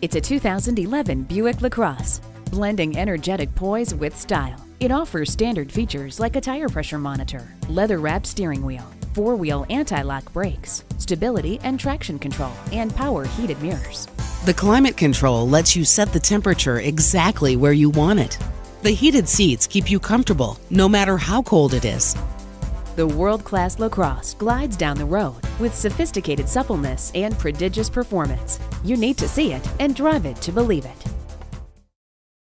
It's a 2011 Buick LaCrosse, blending energetic poise with style. It offers standard features like a tire pressure monitor, leather-wrapped steering wheel, four-wheel anti-lock brakes, stability and traction control, and power heated mirrors. The climate control lets you set the temperature exactly where you want it. The heated seats keep you comfortable no matter how cold it is. The world-class LaCrosse glides down the road with sophisticated suppleness and prodigious performance. You need to see it and drive it to believe it.